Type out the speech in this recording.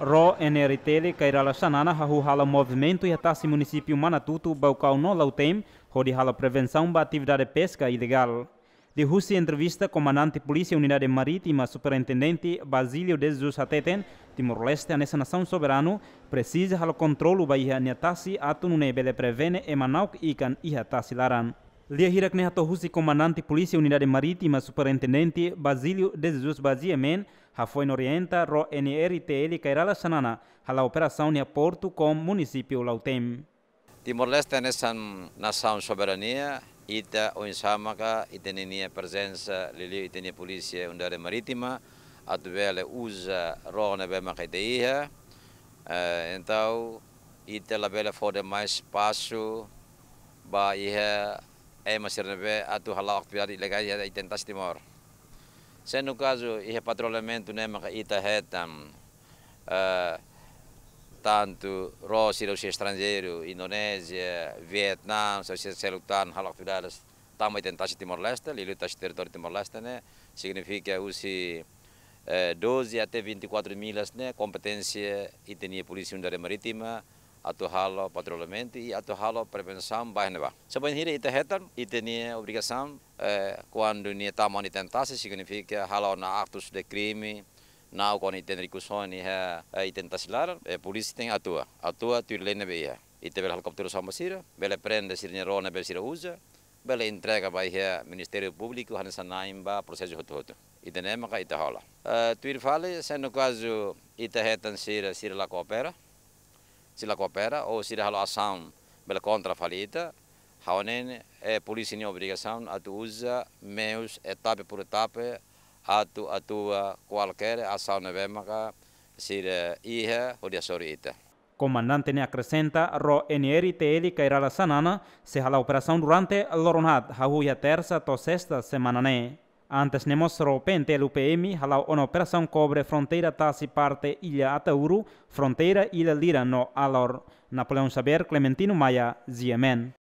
Ro NRTL kairala sanana hahu hala movimento e atasi município Manatuto baucau no lautem, hodi hala prevenção ba atividade pesca ilegal. De Rússia, entrevista comandante Polícia Unidade Marítima Superintendente Basílio de Jesus Ateten, Timor-Leste, nessa nação soberano, precisa hala controlo ba iha niatasi atu nune prevene e manauk ikan iha tasi laran. Lia hirak ne hato Rússia, comandante Polícia Unidade Marítima Superintendente Basílio de Jesus Baziemen, ha foi orienta ro NRTL kairala sanana hala operação nia Porto com município Lautem. Timor-Leste é nessa nação soberania, ita o insamaka, ita nini presença, lili ita nini polícia undare marítima, atuvele usa ro na bema kaiteia, então ita la bela fode mais espaço, ba iha é masir nebe atu hala atividade ilegal ia tentas Timor. Sen no caso ihe patrolamento nema ka ita hetam uh, tanto rosi rosi estrangeiro Indonesia Vietnam so se selutan halak fidales tamo tentasi Timor Leste lilu tasi territorio Timor Leste ne significa usi eh, uh, 12 até 24 milhas ne competência e tenia polícia marítima atuhalo patrulhamento e atuhalo prevenção bairneva. Sabanhira ita hetan, ita nia obrigação, eh, quando eh, nia tá manitentasse, signifika ya, halo na aktus de crime, na quando ita ricusoni ha itentasilar, eh, eh, eh polícia tem atua, atua turlene beia. Ya. Ita bela helicóptero sambasira, bela prende sirnya rona bela sira usa, bela entrega baia ya Ministério Público, hanesanaimba, processo hotu-hotu. Ita nema ka ita hala. Uh, Tuir fale, kazu caso ita hetan sira sira la coopera, sillä koopera och sillä haluaa assam bela contra falita haonen eh, polisen a tu usa meus etape por etapa atu atua qualquer ação na bemaka sira iha hodia sori ita comandante ne acrescenta ro NR TL Cairala Sanana se hala operação durante loronat ha hahuya terza to sexta semana ne. Antes ne mostrou pente UPM halau uma operação cobre fronteira tasi parte ilha Atauru, fronteira ilha Lira no Alor. Napoleão Saber, Clementino Maia, Ziemen.